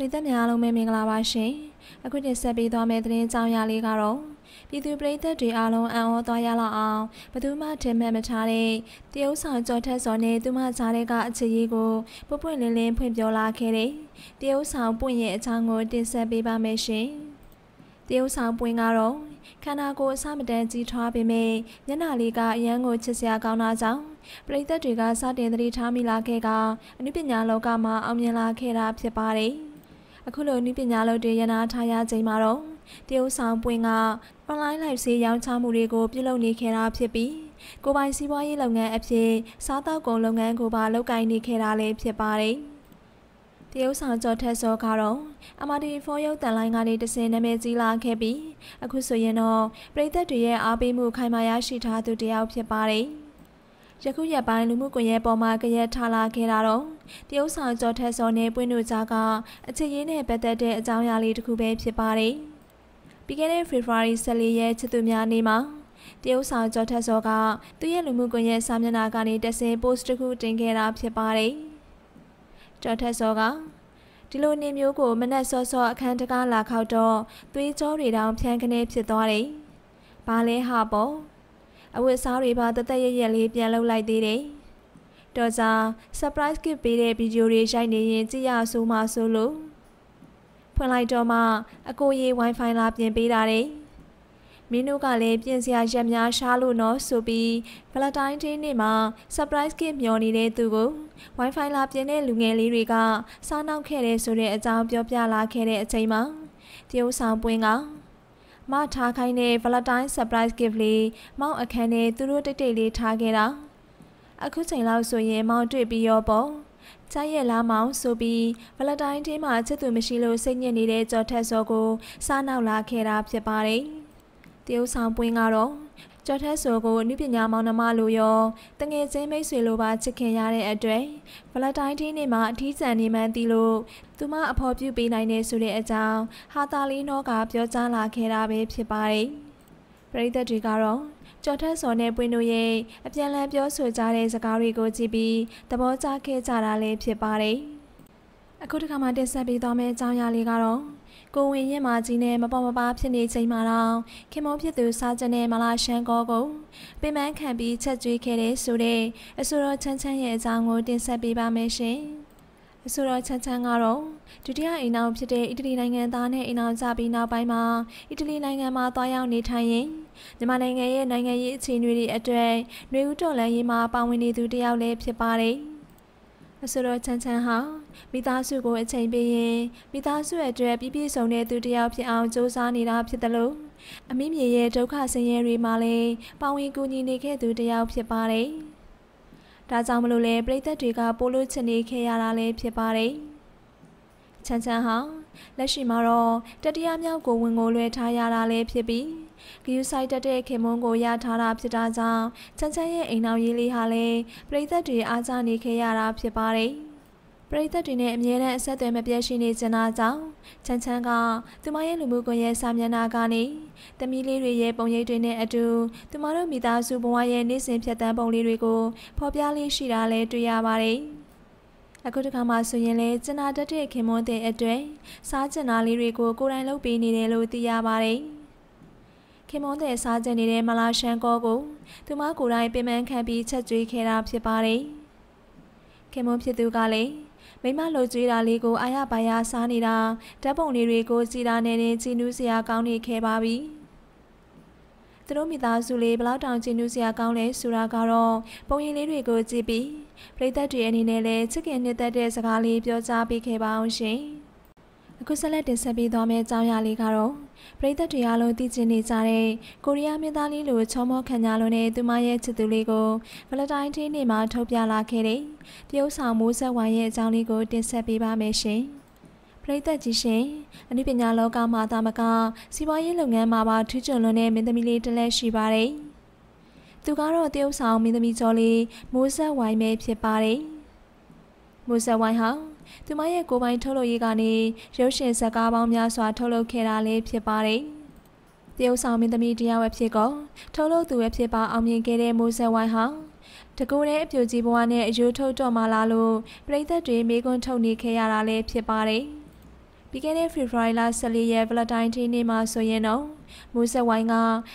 ရိသတ်များအားလုံးပဲမင်္ဂလာပါရှင်အခုတင်ဆက်ပေးသွားမယ့်သတင်းကြောင်းရာလေးကတော့ပြည်သူပရိသတ်တွေအားလုံးအံ့ဩသွားရလောက်အောင်ဘသူမှထင်မှတ်မထားတဲ့တရုတ်ဆောင်ကြော်ထက်စော်နဲ့သူမကြားတဲ့ကအချစ်ရေးကိုပွပွင့်လင်းလင်းဖွင့်ပြောလာခဲ့တဲ့တရုတ်ဆောင်ပွင့်ရဲ့အကြောင်းကိုတင်ဆက်ပေးပါမယ်ရှင်တရုတ်ဆောင်ပွင့်ကတော့ခန္ဓာကိုယ်အစမတန်ကြီးထွားပေမဲ့မျက်နှာလေးကအရန်ကိုချစ်စရာကောင်းတာကြောင့်ပရိသတ်တွေကစတင်သတိထားမိလာခဲ့ကအနုပညာလောကမှာအောင်မြင်လာခဲ့တာဖြစ်ပါတယ်။ အခုလိုနည်းပညာလုပ်တွေရနာထားရချိန်မှာတော့တရုတ်ဆောင်ပွင့်က online live ဈေးရောင်းချမှုတွေကိုပြုလုပ်နေခဲ့တာဖြစ်ပြီးကိုပိုင်စီးပွားရေးလုပ်ငန်းအဖြစ်စားတောက်ကုန်လုပ်ငန်းကိုပါလုပ်ကိုင်နေခဲ့တာလည်းဖြစ်ပါတယ်တရုတ်ဆောင်ကျော်ထက်စောကတော့ MRT4 ရုပ်တန်လိုင်းကနေတစင်နာမည်ကြီးလာခဲ့ပြီးအခုဆိုရင်တော့ပြည်သက်တွေရဲ့အားပေးမှုခိုင်မာရရှိထားသူတယောက်ဖြစ်ပါတယ်။ ယခုရက်ပိုင်းလူမှုကွန်ရက်ပေါ်မှာကြရက်ထားလာခဲ့တာတော့တရုတ်ဆောင်ကျော်ထက်စောနဲ့ပွင့်တို့ကြားကအချစ်ရင်းနဲ့ပတ်သက်တဲ့အကြောင်းအရာလေးတစ်ခုပဲဖြစ်ပါတယ်။ပြီးခဲ့တဲ့ February 14ရက်ချစ်သူများနေ့မှာတရုတ်ဆောင်ကျော်ထက်စောကသူ့ရဲ့လူမှုကွန်ရက်စာမျက်နှာကနေတဆင် post တစ်ခုတင်ခဲ့တာဖြစ်ပါတယ်။ကျော်ထက်စောကဒီလိုနေမျိုးကိုမနက်စောစောအခန်းတကားလာခောက်တော့သွေးကြောတွေတောင်ဖြန်းခနေဖြစ်သွားတယ်။ဘာလဲဟာပေါ့ အဝတ်စားတွေပါတသက်ရရက်လေးပြန်လုပ်လိုက်သေးတယ်။တော်စာ surprise gift ပေးတဲ့ဗီဒီယိုတွေရိုက်နေရင်ကြည့်ရဆိုမှဆိုလို့ဖွင့်လိုက်တော့မှအကိုကြီး wifi လာပြင်ပေးတာတဲ့မင်းတို့ကလည်းပြင်စရာရက်များရှားလို့နော်ဆိုပြီး Valentine Day နေ့မှာ surprise gift မျောနေတဲ့သူကို wifi လာပြင်တဲ့လူငယ်လေးတွေကစားနောက်ခဲ့တဲ့ဆိုတဲ့အကြောင်းပြောပြလာခဲ့တဲ့အချိန်မှာတရုတ်ဆောင်ပွင့်က မထားခိုင်းတဲ့ Valentine surprise gift လေးမောင်အခန်းထဲသူတို့တိတ်တိတ်လေးထားခဲ့တာအခုချိန်လောက်ဆိုရင်မောင်တွေ့ပြီးရောပေါ့ချားရဲ့လားမောင်ဆိုပြီး Valentine တင်းမှာချစ်သူမရှိလို့စိတ်ညစ်နေတဲ့ကြော်ထက်စောကိုစားနောက်လာခဲ့တာဖြစ်ပါတယ်တရုတ်ဆောင်ပွင့်ကတော့ ကျော်ထက်ဆိုကိုအနုပညာမောင်နှမလိုရောတငယ်ချင်းမိတ်ဆွေလိုပါချစ်ခင်ရတဲ့အတွက်ဗလတိုင်းတင်းနေ့မှာအထီးကျန်နေမှန်းသိလို့သူမအဖော်ပြုပေးနိုင်တယ်ဆိုတဲ့အကြောင်းဟာတာလီနောကပြောကြားလာခဲ့တာပဲဖြစ်ပါတယ်။ပရိသတ်တွေကတော့ကျော်ထက်စော်နဲ့ပွင့်တို့ရဲ့အပြန်လည်ပြောဆိုကြတဲ့စကားတွေကိုကြည့်ပြီးသဘောကျခဲ့ကြတာလည်းဖြစ်ပါတယ်။အခုတစ်ခါမှတင်ဆက်ပေးသွားမယ့်အကြောင်းအရာလေးကတော့ ကိုဝင်ရင်မာကြီးနဲ့မပေါ်မပါဖြစ်နေချိန်မှာတော့ခင်မုန်းဖြစ်သူစားကျနဲ့မလာရှန်ကောကိုပင်ပန်းခံပြီးချက်ကျွေးခဲ့တဲ့ဆိုတဲ့အဆိုတော်ချမ်းချမ်းရဲ့အကြောင်းကိုတင်ဆက်ပေးပါမယ်ရှင်။အဆိုတော်ချမ်းချမ်းကတော့ဒုတိယအိမ်အောင်ဖြစ်တဲ့အီတလီနိုင်ငံသားနဲ့အိမ်အောင်ကြပြီးနောက်ပိုင်းမှာအီတလီနိုင်ငံမှာတွားရောက်နေထိုင်ရင်မြန်မာနိုင်ငံရဲ့နိုင်ငံရေးအခြေအနေတွေအတွက်နှွေဦးတော်လှန်ရေးမှာပါဝင်နေသူတယောက်လည်းဖြစ်ပါတယ်။ အဆိုတော်ချမ်းချမ်းဟာမိသားစုကိုအချိန်ပေးရင်မိသားစုအတွက်ပြည့်ပြည့်စုံတဲ့သူတစ်ယောက်ဖြစ်အောင်စူးစမ်းနေတာဖြစ်တယ်လို့အမိမြေရဲ့ဒုက္ခဆင်းရဲတွေမှာလည်းပါဝင်ကူညီနေခဲ့သူတစ်ယောက်ဖြစ်ပါတယ်။ဒါကြောင့်မလို့လဲပြည်သက်တွေကပိုလို့ချင်နေခဲ့ရတာလည်းဖြစ်ပါတယ်။ချမ်းချမ်းဟာလက်ရှိမှာတော့တတိယမြောက်ကိုဝင်ကိုလွှဲထားရတာလည်းဖြစ်ပြီး ဂယူဆိုင်တက်တဲ့ခင်မွန်းကိုရထားတာဖြစ်တာကြောင့်ချမ်းချမ်းရဲ့အိမ်နောက်ရေးလေးဟာလည်းပရိသတ်တွေအားကျနေခဲ့ရတာဖြစ်ပါတယ်ပရိသတ်တွေနဲ့အမြဲတမ်းအဆက်အသွယ်မပြတ်ရှိနေကြတာကြောင့်ချမ်းချမ်းကသူမရဲ့လူမှုကွန်ရက်စာမျက်နှာကနေတမီးလေးတွေရဲ့ပုံရိပ်တွေနဲ့အတူသူမတို့မိသားစုဘဝရဲ့နေ့စဉ်ဖြတ်သန်းပုံလေးတွေကိုဖော်ပြလေးရှိတာလည်းတွေ့ရပါတယ်။အခုတခါမှဆိုရင်လည်းကျနာတတ်တဲ့ခင်မွန်းတဲ့အတွက်စားကျင်နာလေးတွေကိုကိုယ်တိုင်လုပ်ပေးနေတယ်လို့သိရပါတယ်။ ခင်မွန်းတဲ့စားကြနေတဲ့မလာရှန်ကောကိုသူမကိုယ်တိုင်ပင်ပန်းခံပြီးချက်ကျွေးခဲ့တာဖြစ်ပါတယ်။ခင်မွန်းဖြစ်သူကလည်းမိမလှုပ်ကြွေးတာလေးကိုအာရပါရစားနေတာဓာတ်ပုံလေးတွေကိုကြည်တာနဲ့နဲ့ကြည်နူးစရာကောင်းနေခဲ့ပါပြီ။သူတို့မိသားစုလေးဘလောက်တောင်ကြည်နူးစရာကောင်းလဲဆိုတာကတော့ပုံရိပ်လေးတွေကိုကြည့်ပြီးပရိသတ်တွေအနေနဲ့လည်းချစ်ခင်နှစ်သက်တဲ့စကားလေးပြောကြားပေးခဲ့ပါအောင်ရှင်။ အခုဆက်လက်တင်ဆက်ပေးသွားမယ့်အကြောင်းအရာလေးကတော့ပရိသတ်တွေအားလုံးသိချင်နေကြတဲ့ကိုရီးယားမင်းသားလေးလိုချောမောခံကြလို့နဲ့သူမရဲ့ချစ်သူလေးကိုဗလတိုင်းဒေးနေ့မှာထုတ်ပြလာခဲ့တဲ့တရုတ်ဆောင်မိုးဆက်ဝိုင်းရဲ့အကြောင်းလေးကိုတင်ဆက်ပေးပါမယ်ရှင်။ပရိသတ်ကြီးရှင်အနုပညာလောကမှာသာမကစီးပွားရေးလုပ်ငန်းမှာပါထူးချွန်လွန်တဲ့မင်းသမီးလေးတစ်လက်ရှိပါတယ်။သူကတော့တရုတ်ဆောင်မင်းသမီးကျော်လေးမိုးဆက်ဝိုင်းပဲဖြစ်ပါတယ်။မိုးဆက်ဝိုင်းဟာ သူမရဲ့ကိုယ်ပိုင်ထုတ်လုပ်ရေးကနေရုပ်ရှင်ဇာတ်ကားပေါင်းများစွာထုတ်လုပ်ခဲ့တာလေးဖြစ်ပါတယ်။တရုတ်ဆောင်မင်းသမီးတရားဝက်ဖြစ်ကောထုတ်လုပ်သူဝက်ဖြစ်ပါအောင်မြင်ခဲ့တဲ့မိုးဆက်ဝိုင်းဟာတကူတဲ့အပြိုကြီးဘဝနဲ့အယိုးထုတ်တော့မှလာလို့ပြည်သက်တွေမေးခွန်းထုတ်နေခဲ့ရတာလည်းဖြစ်ပါတယ်။ပြီးခဲ့တဲ့ဖေဖော်ဝါရီလ14ရက်ဗလတိုင်းတီနေ့မှာဆိုရင်တော့မူဆက်ဝိုင်းက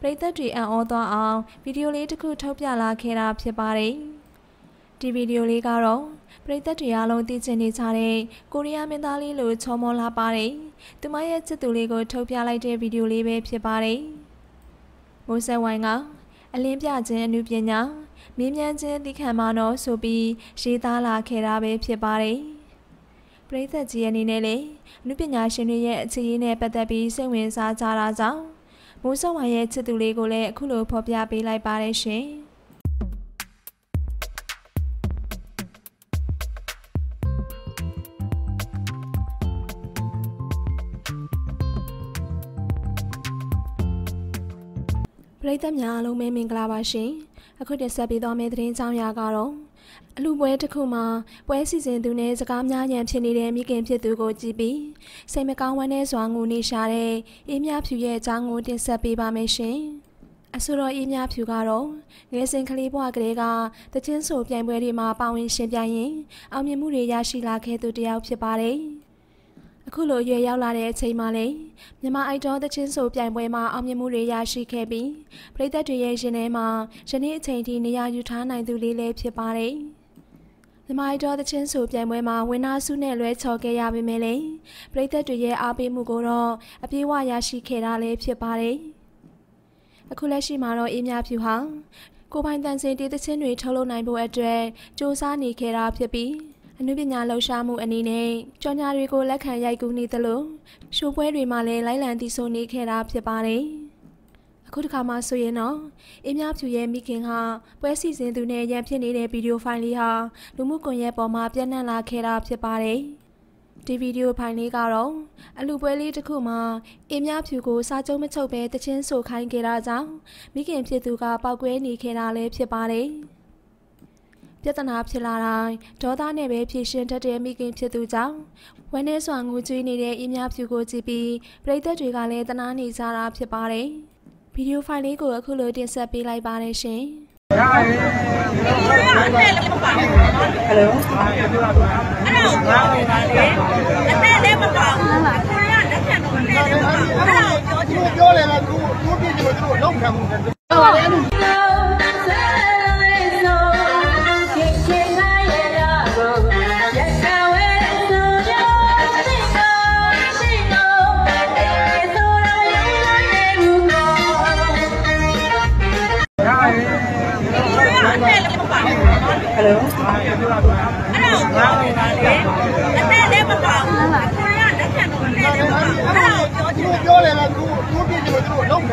ပြည်သက်တွေအံ့ဩသွားအောင်ဗီဒီယိုလေးတစ်ခုထုတ်ပြလာခဲ့တာဖြစ်ပါတယ်။ ဒီဗီဒီယိုလေးကတော့ပြည်သက်တွေအားလုံးသိချင်နေကြတဲ့ကိုရီးယားမင်းသားလေးလိုချောမောလာပါတယ်။သူမရဲ့ချစ်သူလေးကိုထုတ်ပြလိုက်တဲ့ဗီဒီယိုလေးပဲဖြစ်ပါတယ်။မူဆက်ဝိုင်းကအလင်းပြခြင်းအမှုပညာမြင်းမြန်းခြင်းသိခံမာတော့ဆိုပြီးရေးသားလာခဲ့တာပဲဖြစ်ပါတယ်။ပရိသတ်ကြီးအနေနဲ့လည်းအနုပညာရှင်တွေရဲ့အခြေအနေနဲ့ပတ်သက်ပြီးစိတ်ဝင်စားကြတာကြောင့်မိုးစောဝါရဲ့ချစ်သူလေးကိုလည်းအခုလိုဖော်ပြပေးလိုက်ပါတယ်ရှင် ပရိသတ်များအားလုံးပဲမင်္ဂလာပါရှင်အခုတင်ဆက်ပေးသွားမယ့်သတင်းကြောင်းရာကတော့အလူပွဲတစ်ခုမှာပွဲစီစဉ်သူနဲ့စကားများရန်ဖြစ်နေတဲ့မိခင်ဖြစ်သူကိုကြည့်ပြီးစိတ်မကောင်းဝမ်းနဲ့စွာငိုနေရှာတဲ့အေးမြဖြူရဲ့အကြောင်းကိုတင်ဆက်ပေးပါမယ်ရှင်။အဆိုတော်အေးမြဖြူကတော့ငယ်စဉ်ကလေးဘဝကလေးကတချင်းဆိုပြိုင်ပွဲတွေမှာပါဝင်ရှင်ပြိုင်ရင်အောင်မြင်မှုတွေရရှိလာခဲ့သူတစ်ယောက်ဖြစ်ပါတယ်။ အခုလိုရွယ်ရောက်လာတဲ့အချိန်မှလည်းမြန်မာအိုက်တော်သချင်းဆိုပြိုင်ပွဲမှာအောင်မြင်မှုတွေရရှိခဲ့ပြီးပြည်သက်တွေရဲ့ရှင်ထဲမှာယနေ့အချိန်ထိနေရာယူထားနိုင်သူလေးလည်းဖြစ်ပါတယ်။မြမိုက်တော်သချင်းဆိုပြိုင်ပွဲမှာဝင်းနာစုနဲ့လွဲချော်ခဲ့ရပေမဲ့လည်းပရိသတ်တွေရဲ့အားပေးမှုကိုတော့အပြေးအဝရရှိခဲ့တာလည်းဖြစ်ပါတယ်။အခုလက်ရှိမှာတော့အေးမြဖြူဟာကိုပိုင်တန်စင်တီးသချင်းတွေထုတ်လုပ်နိုင်ဖို့အတွက်စ조사နေခဲ့တာဖြစ်ပြီး အနုပညာလှူရှားမှုအနေနဲ့ကြော်ညာတွေကိုလက်ခံရိုက်ကူးနေသလိုရှိုးပွဲတွေမှာလည်းလိုက်လံတည်ဆိုနေခဲ့တာဖြစ်ပါတယ်။အခုတစ်ခါမှဆိုရင်တော့အင်းမြဖြူရဲ့မိခင်ဟာပွဲစီစဉ်သူနဲ့ရန်ဖြစ်နေတဲ့ဗီဒီယိုဖိုင်လေးဟာလူမှုကွန်ရက်ပေါ်မှာပြန့်နှံ့လာခဲ့တာဖြစ်ပါတယ်။ဒီဗီဒီယိုဖိုင်လေးကတော့အလူပွဲလေးတစ်ခုမှာအင်းမြဖြူကိုစားကြုံမချုပ်ပဲတချင်းဆိုခိုင်းခဲ့တာကြောင့်မိခင်ဖြစ်သူကပောက်ကွဲနေခဲ့တာလည်းဖြစ်ပါတယ်။ ပြဿနာဖြစ်လာတိုင်းဒေါသနဲ့ပဲဖြည့်ရှင်တတ်တဲ့မိခင်ဖြစ်သူကြောင့်ဝမ်းနဲ့စွာငိုကြွေးနေတဲ့အင်းမြဖြူကိုကြည့်ပြီးပရိသတ်တွေကလည်းတနာနေကြတာဖြစ်ပါတယ်။ဗီဒီယိုဖိုင်လေးကိုအခုလိုတင်ဆက်ပေးလိုက်ပါတယ်ရှင်။ဟယ်လိုအဲ့ဒါအနဲ့လည်းမပါဘူး။အဲ့ဒါအနဲ့လည်းမပါဘူး။ကိုရီးယားလက်ခံတော့အနဲ့လည်းမပါဘူး။အဲ့ဒါကိုပြောချင်ပြောတယ်ကသူသူပြည့်တယ်သူလုံးခံမှု။ဟုတ်ပါတယ်။